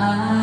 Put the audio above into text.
I